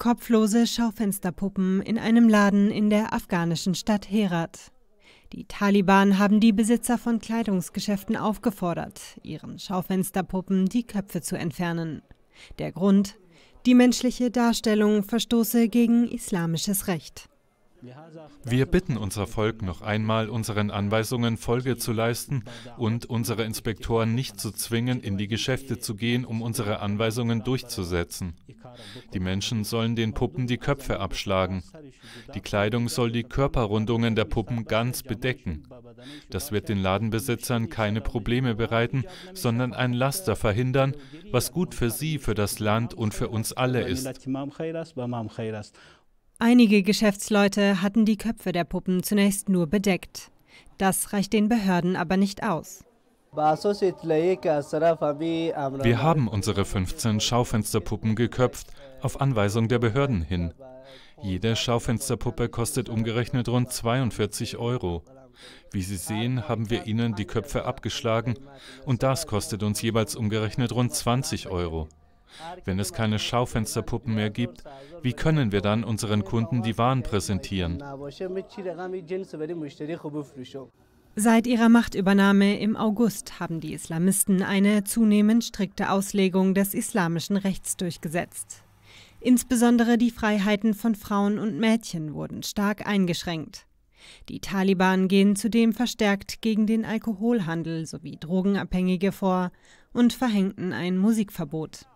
Kopflose Schaufensterpuppen in einem Laden in der afghanischen Stadt Herat. Die Taliban haben die Besitzer von Kleidungsgeschäften aufgefordert, ihren Schaufensterpuppen die Köpfe zu entfernen. Der Grund? Die menschliche Darstellung verstoße gegen islamisches Recht. Wir bitten unser Volk noch einmal, unseren Anweisungen Folge zu leisten und unsere Inspektoren nicht zu zwingen, in die Geschäfte zu gehen, um unsere Anweisungen durchzusetzen. Die Menschen sollen den Puppen die Köpfe abschlagen. Die Kleidung soll die Körperrundungen der Puppen ganz bedecken. Das wird den Ladenbesitzern keine Probleme bereiten, sondern ein Laster verhindern, was gut für sie, für das Land und für uns alle ist. Einige Geschäftsleute hatten die Köpfe der Puppen zunächst nur bedeckt. Das reicht den Behörden aber nicht aus. Wir haben unsere 15 Schaufensterpuppen geköpft, auf Anweisung der Behörden hin. Jede Schaufensterpuppe kostet umgerechnet rund 42 Euro. Wie Sie sehen, haben wir ihnen die Köpfe abgeschlagen und das kostet uns jeweils umgerechnet rund 20 Euro. Wenn es keine Schaufensterpuppen mehr gibt, wie können wir dann unseren Kunden die Waren präsentieren? Seit ihrer Machtübernahme im August haben die Islamisten eine zunehmend strikte Auslegung des islamischen Rechts durchgesetzt. Insbesondere die Freiheiten von Frauen und Mädchen wurden stark eingeschränkt. Die Taliban gehen zudem verstärkt gegen den Alkoholhandel sowie Drogenabhängige vor und verhängten ein Musikverbot.